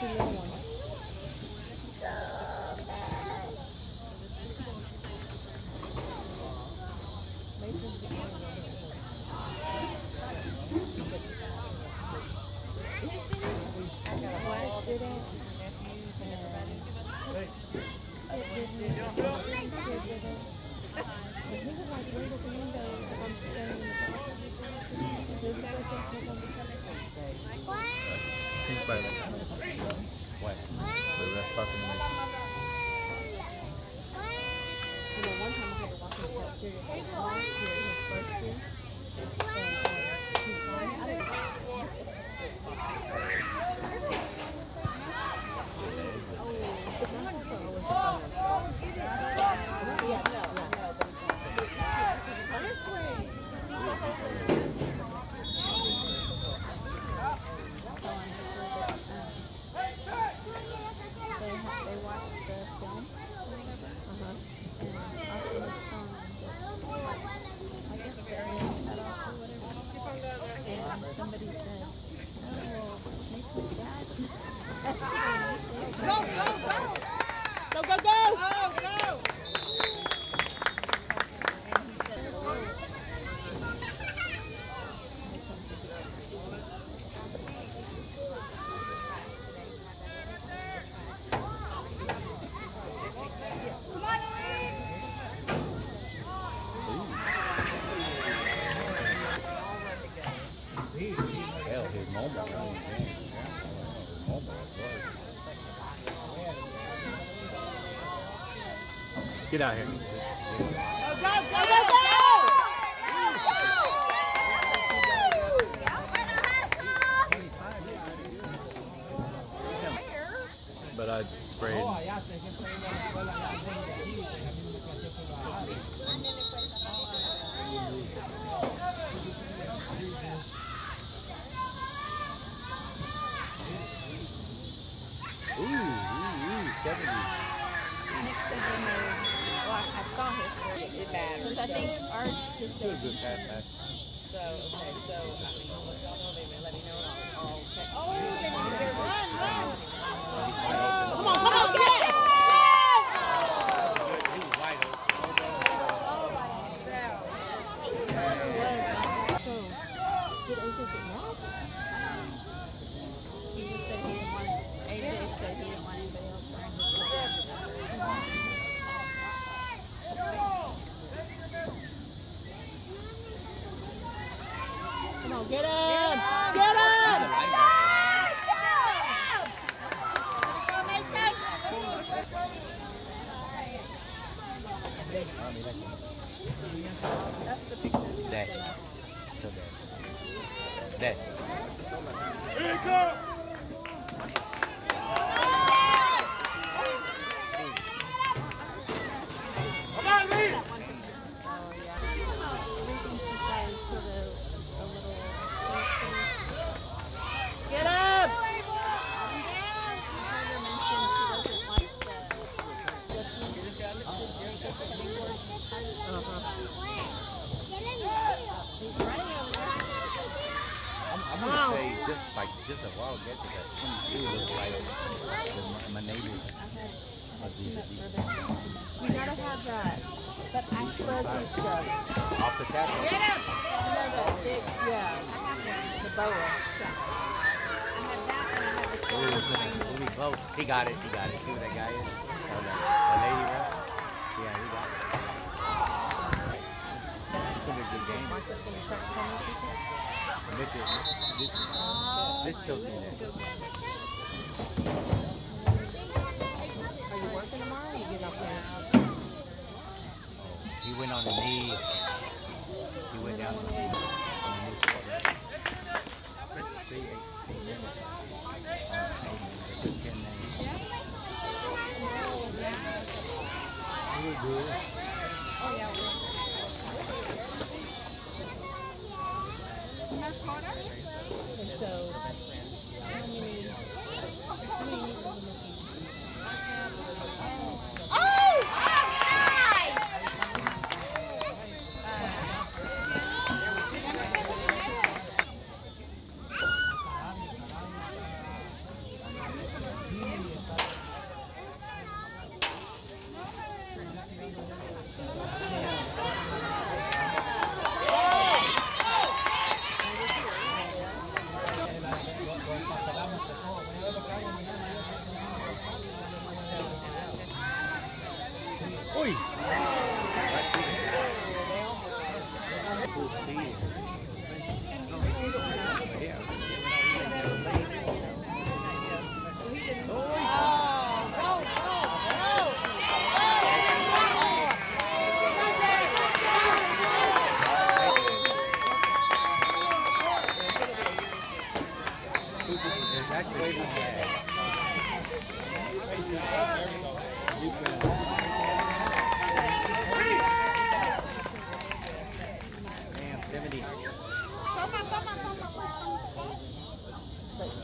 คุณ सुविधा है Is it not? Oh, he got it. He got it. See what that guy is? Oh, no. The lady one? Yeah, he got it. It's a good game. This is, this, this still in there. Are you working tomorrow? Or you getting up now? Oh, he went on the knees. Oh yeah. Oi.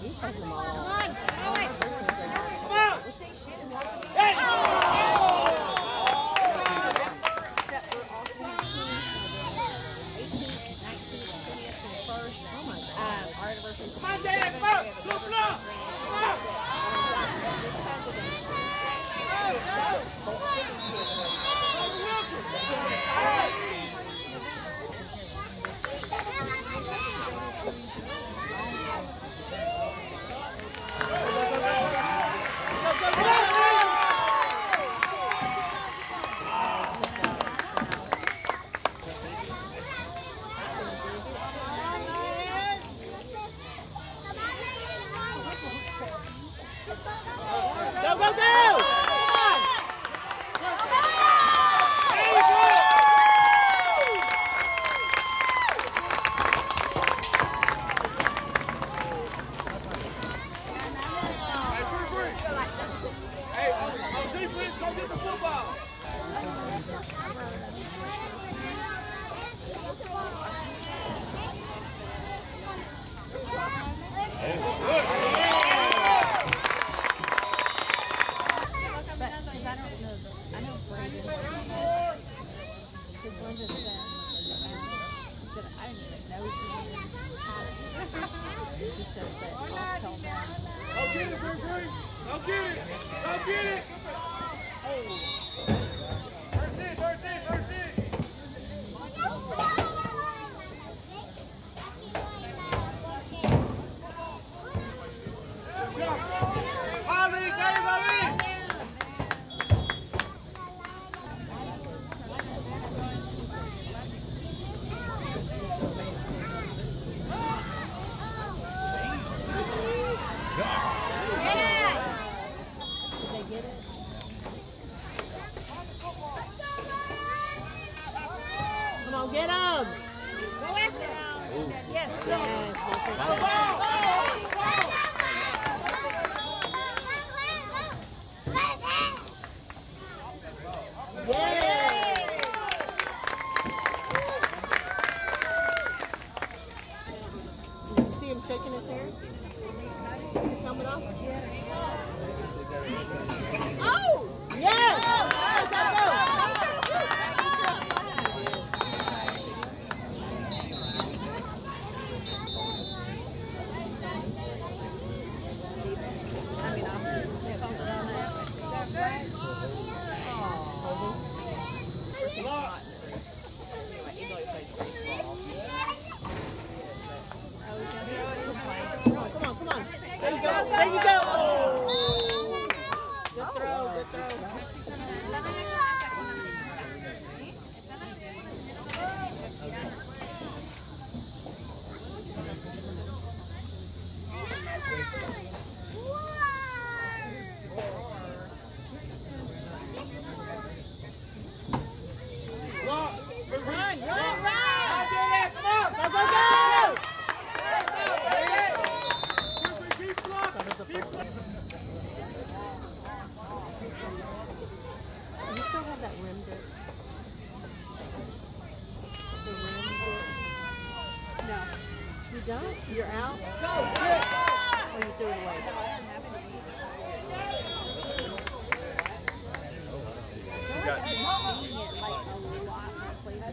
你看什么？Oh.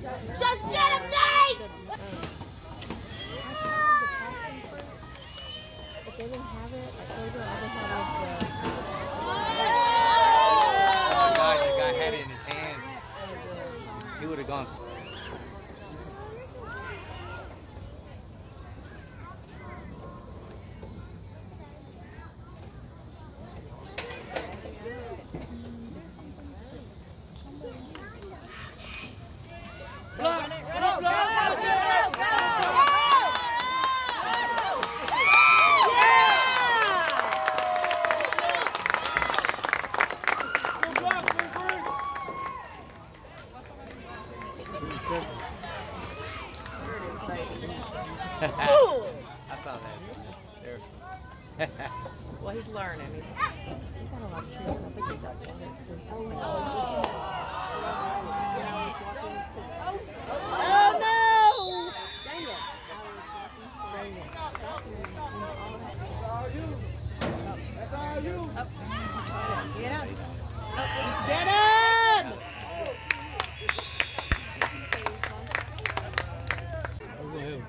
Just get him, Nate! If they didn't have it, I told you I it. In his hand. He would have gone.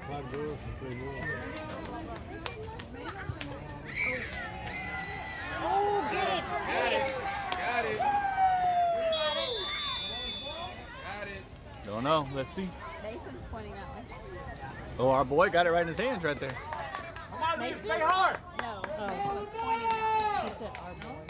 Five girls and three boys. Oh, get it! Get it! Got it! Got it! Don't know. Let's see. Pointing. Oh, our boy got it right in his hands right there. Come on, Mason, play hard! No. Oh. Pointing. He said our boy.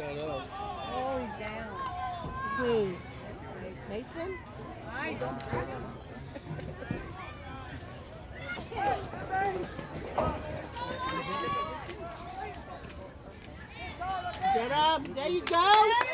up. Oh, he's down. Who? Mason? I don't Get up. There you go.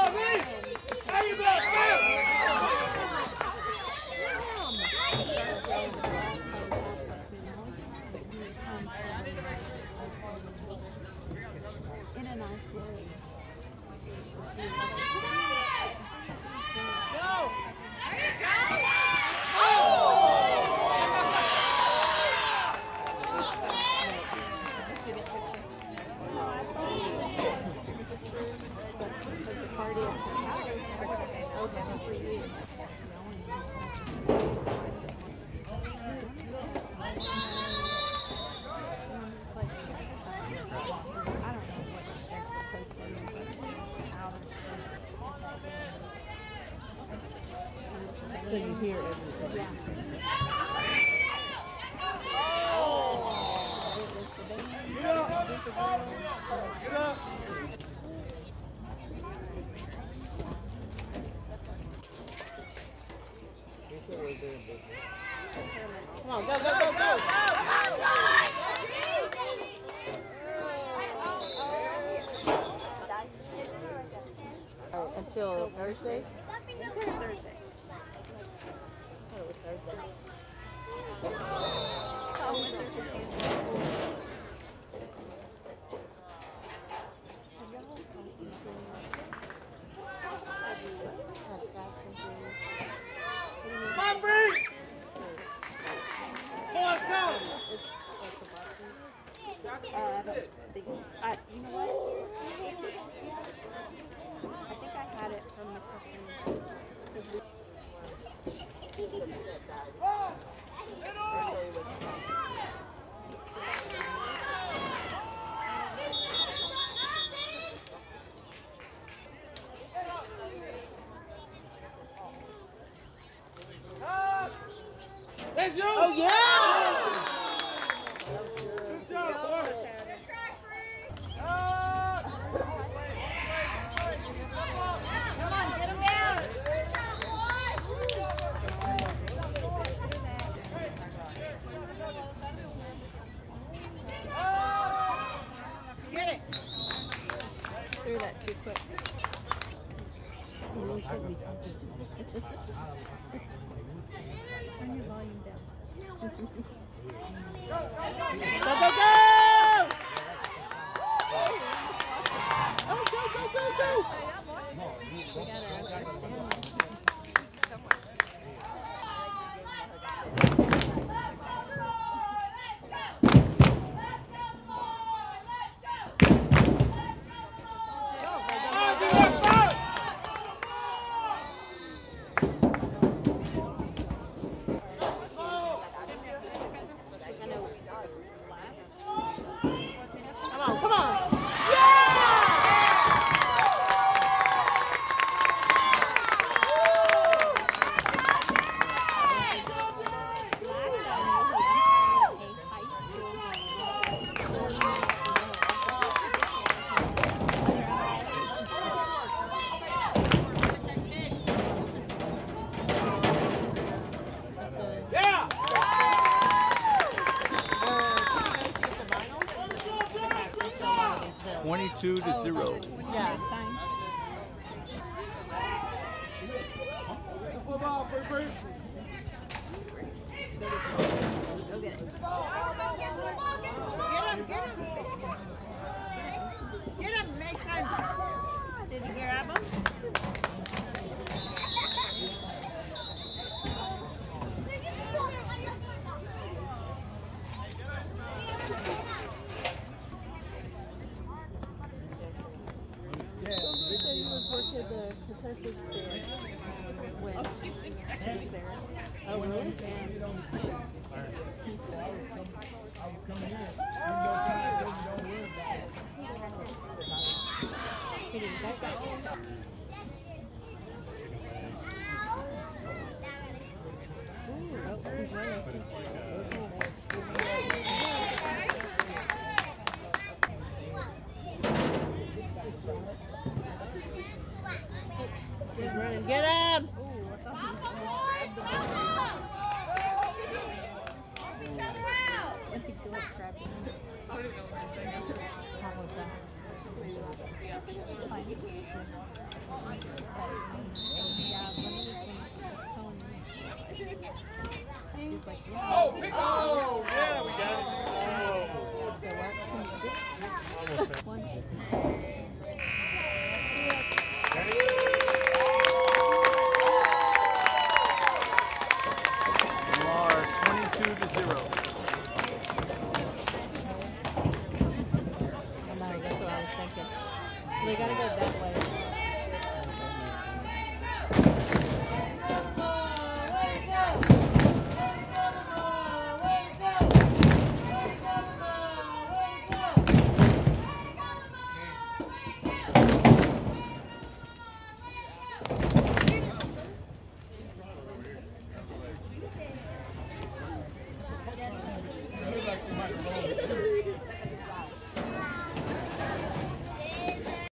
You hear everything. Come on, go, go, go, go. Oh, until Thursday? Until Thursday. Oh, it was Thursday. Oh, Wednesday, Tuesday. My feet. Boys, go. Uh, I don't think, I, you know what? I think I had it from the person. 'cause we- That's you. Oh, yeah! Good job, boy. Come on, get him down. Get it. Threw that too quick. We should be talking. Turn your volume down. Go, go, go! Go, go, go! Twenty-two to zero.